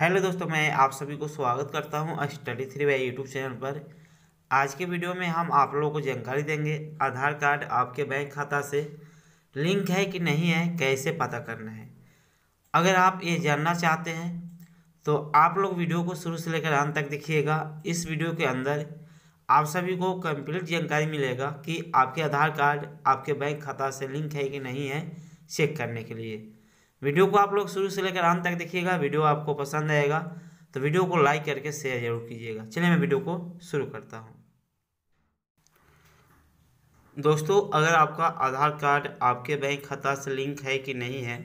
Hello दोस्तों, मैं आप सभी को स्वागत करता हूँ study three by YouTube channel पर। आज के वीडियो में हम आप लोगों को जानकारी देंगे, आधार कार्ड आपके बैंक खाता से लिंक है कि नहीं है, कैसे पता करना है। अगर आप ये जानना चाहते हैं तो आप लोग वीडियो को शुरू से लेकर अंत तक देखिएगा। इस वीडियो के अंदर आप सभी को कंप्लीट जानकारी मिलेगा कि आपके आधार कार्ड आपके बैंक खाता से लिंक है कि नहीं है, चेक करने के लिए। वीडियो को आप लोग शुरू से लेकर अंत तक देखिएगा, वीडियो आपको पसंद आएगा तो वीडियो को लाइक करके शेयर ज़रूर कीजिएगा। चलिए मैं वीडियो को शुरू करता हूँ। दोस्तों, अगर आपका आधार कार्ड आपके बैंक खाता से लिंक है कि नहीं है,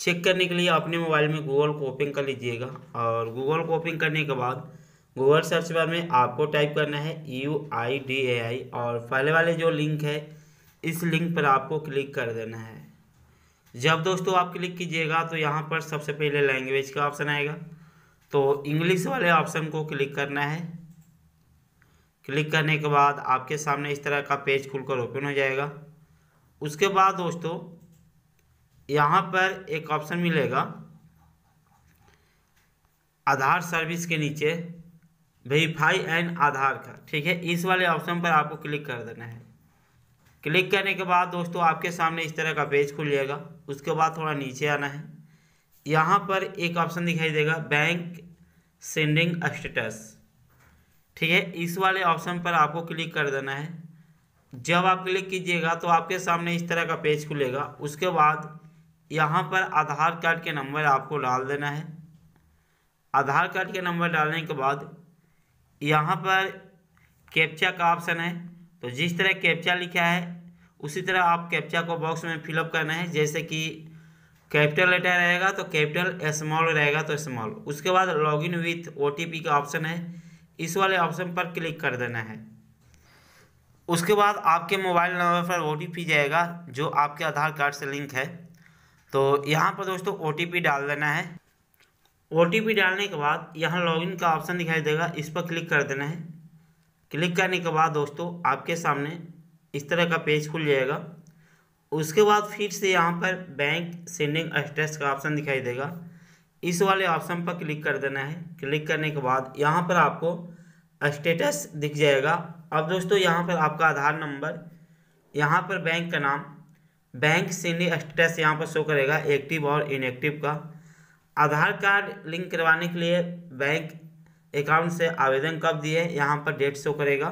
चेक करने के लिए अपने मोबाइल में गूगल को ओपन कर लीजिएगा और गूगल को ओपन करने के बाद गूगल सर्च बार में आपको टाइप करना है यू आई डी ए आई और पहले वाले जो लिंक है, इस लिंक पर आपको क्लिक कर देना है। जब दोस्तों आप क्लिक कीजिएगा तो यहाँ पर सबसे पहले लैंग्वेज का ऑप्शन आएगा। तो इंग्लिश वाले ऑप्शन को क्लिक करना है। क्लिक करने के बाद आपके सामने इस तरह का पेज खुलकर ओपन हो जाएगा। उसके बाद दोस्तों, यहाँ पर एक ऑप्शन मिलेगा। आधार सर्विस के नीचे वेरीफाई एंड आधार का ठीक है? इस वाले ऑप्शन पर आपको क्लिक कर देना है। क्लिक करने के बाद दोस्तों आपके सामने इस तरह का पेज खुल जाएगा। उसके बाद थोड़ा नीचे आना है। यहाँ पर एक ऑप्शन दिखाई देगा, बैंक सेंडिंग स्टेटस। ठीक है, इस वाले ऑप्शन पर आपको क्लिक कर देना है। जब आप क्लिक कीजिएगा तो आपके सामने इस तरह का पेज खुलेगा। उसके बाद यहाँ पर आधार कार्ड के नंबर आपको डाल देना है। आधार कार्ड के नंबर डालने के बाद यहाँ पर कैप्चा का ऑप्शन है। तो जिस तरह कैप्चा लिखा है, उसी तरह आप कैप्चा को बॉक्स में फिलअप करना है, जैसे कि कैपिटल लेटर रहेगा तो कैपिटल स्मॉल रहेगा तो स्मॉल उसके बाद लॉगिन विथ ओटीपी का ऑप्शन है, इस वाले ऑप्शन पर क्लिक कर देना है. उसके बाद आपके मोबाइल नंबर पर ओटीपी जाएगा, जो आपके आधार कार्ड से लिंक है. तो यहाँ पर दोस्तों ओटीपी डाल देना है. ओटीपी डालने के बाद यहाँ लॉगिन का ऑप्शन दिखाई देगा, इस पर क्लिक कर देना है. क्लिक करने के बाद दोस्तों आपके सामने इस तरह का पेज खुल जाएगा। उसके बाद फिर से यहाँ पर बैंक सेंडिंग स्टेटस का ऑप्शन दिखाई देगा। इस वाले ऑप्शन पर क्लिक कर देना है। क्लिक करने के बाद यहाँ पर आपको स्टेटस दिख जाएगा। अब दोस्तों यहाँ पर आपका आधार नंबर, यहाँ पर बैंक का नाम, बैंक सेंडिंग स्टेटस यहाँ पर शो करेगा, एक्टिव और इनएक्टिव का। आधार कार्ड लिंक करवाने के लिए बैंक अकाउंट से आवेदन कब दिए, यहाँ पर डेट शो करेगा।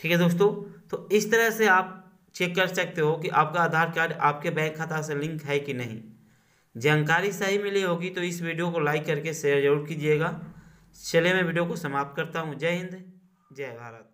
ठीक है दोस्तों? तो इस तरह से आप चेक कर सकते हो कि आपका आधार कार्ड आपके बैंक खाता से लिंक है कि नहीं। जानकारी सही मिली होगी तो इस वीडियो को लाइक करके शेयर ज़रूर कीजिएगा। चलिए मैं वीडियो को समाप्त करता हूँ। जय हिंद, जय भारत।